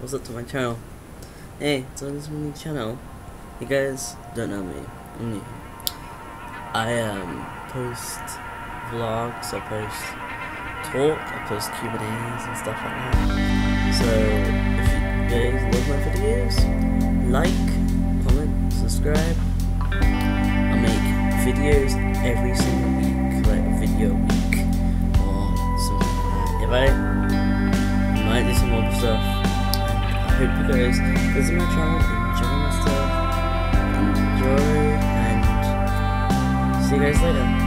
what's up to my channel? Hey, so this is my new channel. You guys don't know me. New. I um post vlogs, I post talk, I post Q&As and stuff like that. So if you guys love my videos, like, comment, subscribe. I make videos every single week, like a video week or something like that. If I might do some more stuff. I hope you guys visit my channel, enjoy my stuff, enjoy, and see you guys later.